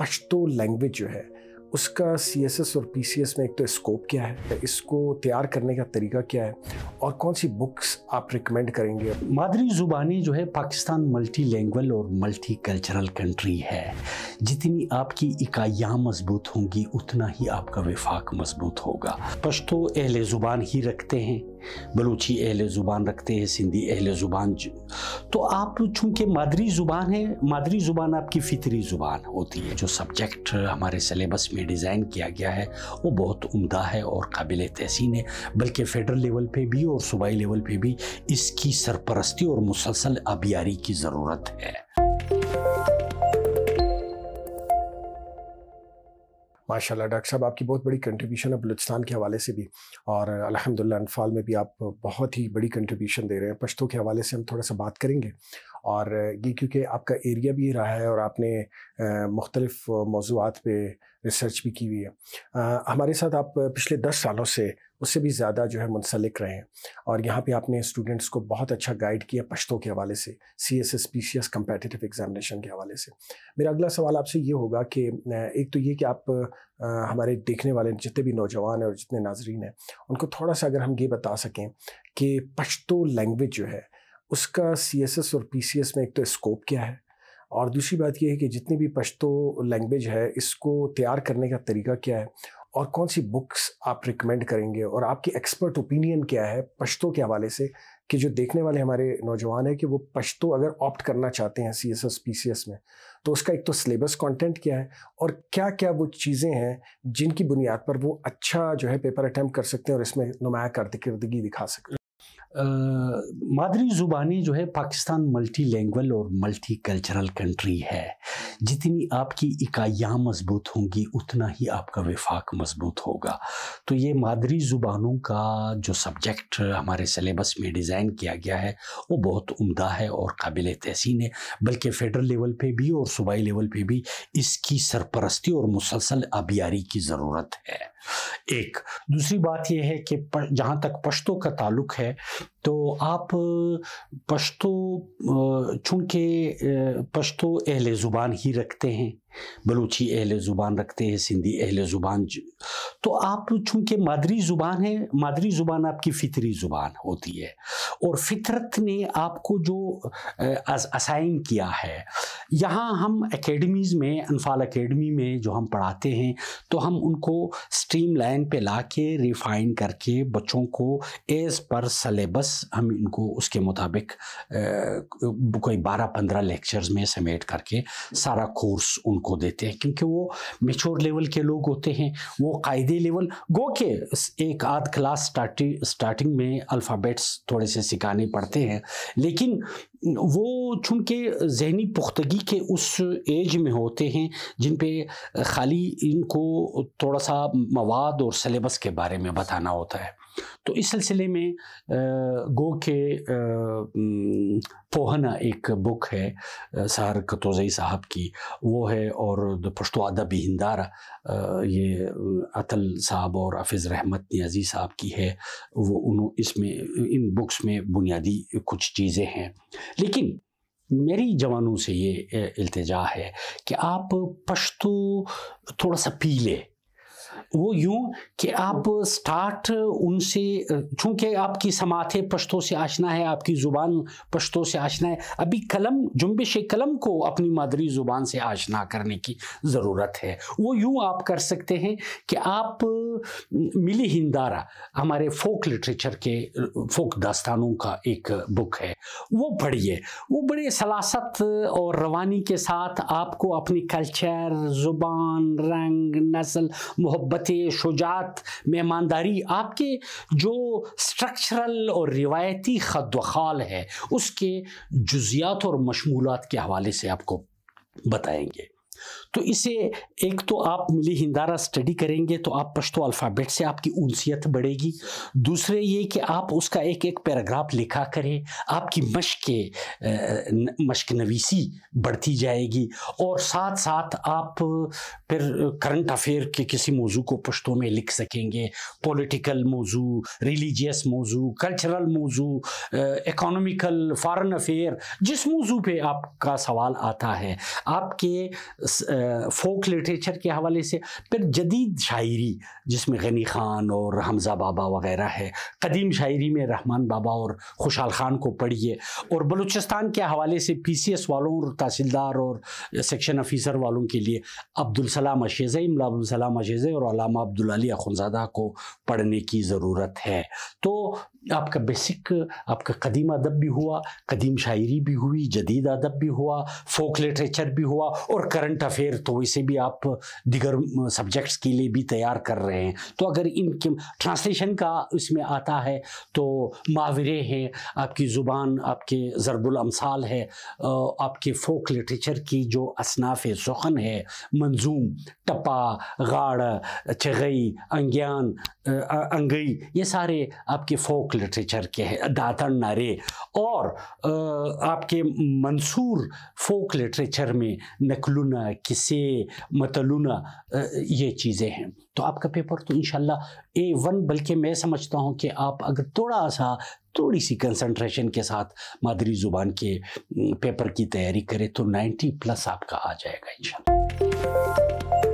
Pashto language जो है उसका एस और एस में एक तो स्कोप क्या है? इसको तैयार करने का तरीका क्या है? और कौन सी बुक्स आप रिकमेंड करेंगे? मादरी ज़ुबानी जो है पाकिस्तान मल्टी लैंग्वेज और मल्टी कल्चरल कंट्री है। जितनी आपकी इकाइयाँ मज़बूत होंगी, उतना ही आपका विफाक मज़बूत होगा। पश्तो अहल ज़ुबान ही रखते हैं, बलूची अहल ज़ुबान रखते हैं, सिंधी अहल ज़ुबान तो आप चूँकि मादरी ज़ुबान है, मादरी ज़ुबान आपकी फितरी ज़ुबान होती है, जो सब्जेक्ट हमारे सिलेबस में डिज़ाइन किया गया है, वो बहुत उम्दा है और काबिल तहसीन है। बल्कि फेडरल लेवल पर भी और सूबाई लेवल पर भी इसकी सरपरस्ती और मुसलसल आबियारी की ज़रूरत है। माशाल्लाह डॉक्टर साहब आपकी बहुत बड़ी कंट्रीब्यूशन है बलूचिस्तान के हवाले से भी। और अलहमदिल्ला अनफाल में भी आप बहुत ही बड़ी कंट्रीब्यूशन दे रहे हैं। पश्तों के हवाले से हम थोड़ा सा बात करेंगे। और ये क्योंकि आपका एरिया भी रहा है और आपने मुख्तलिफ़ मौजूद पे रिसर्च भी की हुई है। आ, हमारे साथ आप पिछले दस सालों से उससे भी ज़्यादा जो है मुंसलिक रहे हैं। और यहाँ पे आपने स्टूडेंट्स को बहुत अच्छा गाइड किया पश्तों के हवाले से C S S P C S competitive examination के हवाले से। मेरा अगला सवाल आपसे ये होगा कि एक तो ये कि आप आ, हमारे देखने वाले जितने भी नौजवान हैं और जितने नाजरीन हैं उनको थोड़ा सा अगर हम ये बता सकें कि पश्तो लैंग्वेज जो है उसका सी एस एस और पी सी एस में एक तो स्कोप क्या है? और दूसरी बात यह है कि जितनी भी पश्तो लैंग्वेज है इसको तैयार करने का तरीका क्या है? और कौन सी बुक्स आप रिकमेंड करेंगे और आपकी एक्सपर्ट ओपिनियन क्या है पश्तो के हवाले से कि जो देखने वाले हमारे नौजवान हैं कि वो पश्तो अगर ऑप्ट करना चाहते हैं C S S P C S में तो उसका एक तो सिलेबस कंटेंट क्या है और क्या क्या वो चीज़ें हैं जिनकी बुनियाद पर वो अच्छा जो है पेपर अटैम्प्ट कर सकते हैं और इसमें नुमाया करदगी दिखा सकते हैं। मादरी ज़ुबानी जो है पाकिस्तान मल्टी लैंग्वेज और मल्टी कल्चरल कंट्री है। जितनी आपकी इकाइयाँ मज़बूत होंगी, उतना ही आपका विफाक मज़बूत होगा। तो ये मादरी ज़ुबानों का जो सब्जेक्ट हमारे सिलेबस में डिज़ाइन किया गया है, वो बहुत उम्दा है और काबिल तहसीन है। बल्कि फ़ेडरल लेवल पे भी और सूबाई लेवल पे भी इसकी सरपरस्ती और मुसलसल आबियारी की ज़रूरत है। एक। दूसरी बात यह है कि जहाँ तक पश्तो का ताल्लुक है तो आप, पश्तो चूँकि पश्तो अहल ज़ुबान ही रखते हैं बलूची अहल ज़ुबान रखते हैं, सिंधी अहल ज़ुबान तो आप चूँकि मादरी ज़ुबान है, मादरी ज़ुबान आपकी फितरी ज़ुबान होती है। और फितरत ने आपको जो असाइन किया है, यहाँ हम एकेडमीज़ में अनफाल एकेडमी में जो हम पढ़ाते हैं तो हम उनको स्ट्रीम लाइन पर ला के रिफ़ाइन करके बच्चों को एज़ पर सलेबस हम इनको उसके मुताबिक कोई बारह पंद्रह लेक्चर्स में समेट करके सारा कोर्स उनको देते हैं, क्योंकि वो मेच्योर लेवल के लोग होते हैं, वो कायदे लेवल गो के एक आध क्लास स्टार्टिंग स्टार्टिंग में अल्फ़ाबेट्स थोड़े से सिखाने पड़ते हैं, लेकिन वो चूँकि जहनी पुख्तगी के उस एज में होते हैं, जिन पे खाली इनको थोड़ा सा मवाद और सलेबस के बारे में बताना होता है। तो इस सिलसिले में गो के पोहना एक बुक है सार कतोज़ई साहब की। वो है और द पश्तो अदब हिंदारा ये अतल साहब और हाफिज़ रहमत नियाजी साहब की है। वो उन, इसमें, इन बुक्स में बुनियादी कुछ चीज़ें हैं। लेकिन मेरी जवानों से ये इल्तजा है कि आप पश्तो थोड़ा सा पी ले वो यूँ कि आप स्टार्ट उनसे, चूँकि आपकी समाथे पश्तों से आशना है, आपकी ज़ुबान पश्तों से आशना है, अभी कलम, जुम्बिश कलम को अपनी मादरी ज़ुबान से आशना करने की ज़रूरत है। वो यूँ आप कर सकते हैं कि आप, मिली हिंदारा, हमारे फोक लिटरेचर के, फोक दास्तानों का एक बुक है। वो पढ़िए। वो बड़े सलासत और रवानी के साथ आपको अपनी कल्चर, ज़ुबान, रंग, नस्ल, मोहब्बत शुजात, मेहमानदारी, आपके जो स्ट्रक्चरल और रिवायती खद खाल है, उसके जुजियात और मशमूलत के हवाले से आपको बताएँगे। तो इसे एक तो आप मिली हिंदारा स्टडी करेंगे तो आप पश्तो अल्फ़ाबेट से आपकी उनसीत बढ़ेगी। दूसरे ये कि आप उसका एक एक पैराग्राफ लिखा करें, आपकी मश्क मश्क नवीसी बढ़ती जाएगी और साथ साथ आप फिर करंट अफेयर के किसी मौजू को पश्तों में लिख सकेंगे। पॉलिटिकल मौजू रिलीजियस मौजू कल्चरल मौजू इकोनॉमिकल फॉरेन अफेयर जिस मौजू पे आपका सवाल आता है, आपके फोक लिटरेचर के हवाले से। फिर जदीद शायरी, जिसमें गनी खान और हमज़ा बाबा वगैरह है, कदीम शायरी में रहमान बाबा और खुशहाल खान को पढ़िए। और बलूचिस्तान के हवाले से पी सी एस वालों और तहसीलदार और सेक्शन ऑफिसर वालों के लिए अब्दुल सलाम अशेज़ इमला अब्दुलसलाम अशेज़ और अलामा अब्दुल अली अखुनज़ादा को पढ़ने की ज़रूरत है। तो आपका बेसिक आपका कदीम अदब भी हुआ, कदीम शायरी भी हुई, जदीद अदब भी हुआ, फोक लिटरेचर भी हुआ और करंट अफेयर तो वैसे भी आप दिगर सब्जेक्ट्स के लिए भी तैयार कर रहे हैं। तो अगर इनके ट्रांसलेशन का इसमें आता है तो मावरे हैं, आपकी ज़ुबान आपके ज़रबुल अमसाल है आपके फोक लिटरेचर की जो असनाफ़ सुखन है, मंजूम टपा गाड़ चगई, अंग्यान अंगई, ये सारे आपके फोक लिटरेचर के हैं दातन नारे। और आपके मंसूर फोक लिटरेचर में नकलुना किसे मतलुना ये चीज़ें हैं। तो आपका पेपर तो इन ए वन बल्कि मैं समझता हूँ कि आप अगर थोड़ा सा थोड़ी सी कंसंट्रेशन के साथ मादरी ज़ुबान के पेपर की तैयारी करें तो 90 प्लस आपका आ जाएगा इंशाल्लाह।